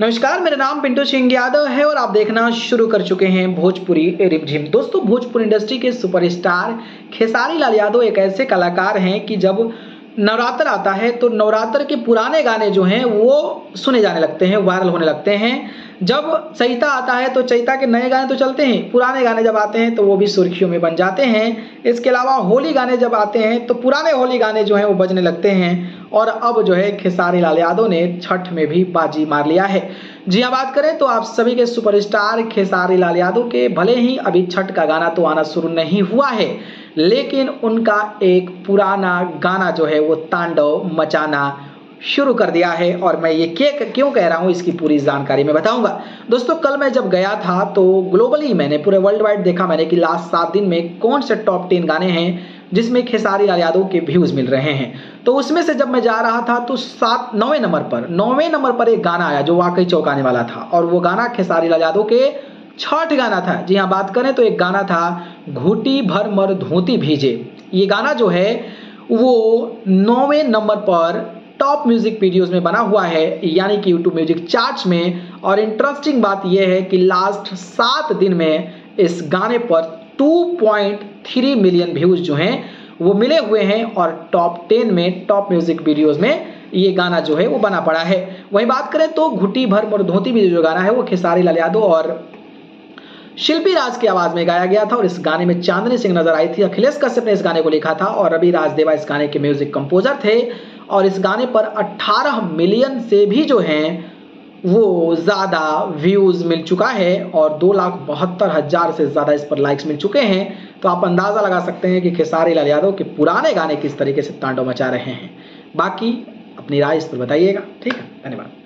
नमस्कार, मेरा नाम पिंटू सिंह यादव है और आप देखना शुरू कर चुके हैं भोजपुरी रिपझिम दोस्तों, भोजपुरी इंडस्ट्री के सुपरस्टार खेसारी लाल यादव एक ऐसे कलाकार हैं कि जब नवरात्र आता है तो नवरात्र के पुराने गाने जो हैं, वो सुने जाने लगते हैं, वायरल होने लगते हैं। जब चैता आता है तो चैता के नए गाने तो चलते हैं, पुराने गाने जब आते हैं तो वो भी सुर्खियों में बन जाते हैं। इसके अलावा होली गाने जब आते हैं तो पुराने होली गाने जो हैं वो बजने लगते हैं और अब जो है खेसारी लाल यादव ने छठ में भी बाजी मार लिया है। जी हाँ बात करें तो आप सभी के सुपरस्टार खेसारी लाल यादव के भले ही अभी छठ का गाना तो आना शुरू नहीं हुआ है, लेकिन उनका एक पुराना गाना जो है वो तांडव मचाना शुरू कर दिया है और मैं ये केक क्यों कह रहा हूँ, इसकी पूरी जानकारी मैं बताऊँगा। दोस्तों, कल मैं जब गया था तो ग्लोबली मैंने, पूरे वर्ल्ड वाइड देखा मैंने कि लास्ट सात दिन में कौन से टॉप टेन गाने हैं, जिसमें खेसारी लाल यादव के व्यूज़ मिल रहे हैं। तो उसमें से जब मैं जा रहा था तो सात, नौवें नंबर पर, नौवें नंबर पर एक गाना आया जो वाकई चौंकाने वाला था। और वो गाना खेसारी लाल यादव के छठ गाना था। जी हाँ बात करें तो एक गाना था, घूटी भर मर धोती भीजे। ये गाना जो है, वो नौवें नंबर पर टॉप म्यूज़िक वीडियोस में बना हुआ है, यानी कि यूट्यूब म्यूज़िक चार्ट्स में। और इंटरेस्टिंग बात यह है कि लास्ट सात दिन में इस गाने पर 2.3 मिलियन व्यूज़ जो हैं, वो मिले हुए हैं और टॉप 10 में टॉप म्यूज़िक वीडियोस में ये गाना जो है, वो बना पड़ा है। वहीं बात करें तो घुटी भर मर धोती भी जो गाना है, वो खेसारी लाल यादव और शिल्पी राज की आवाज़ में गाया गया था और इस गाने में चांदनी सिंह नज़र आई थी। अखिलेश कश्यप ने इस गाने को लिखा था और रवि राजदेवा इस गाने के म्यूज़िक कंपोजर थे। और इस गाने पर 18 मिलियन से भी जो हैं, वो ज़्यादा व्यूज़ मिल चुका है और दो लाख बहत्तर हज़ार से ज़्यादा इस पर लाइक्स मिल चुके हैं। तो आप अंदाज़ा लगा सकते हैं कि खेसारी लाल यादव के पुराने गाने किस तरीके से तांडव मचा रहे हैं। बाकी अपनी राय इस पर बताइएगा। ठीक है, धन्यवाद।